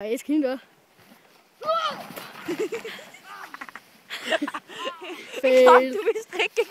Jeg skal gøre. Fail. Kom, Du vidste ikke.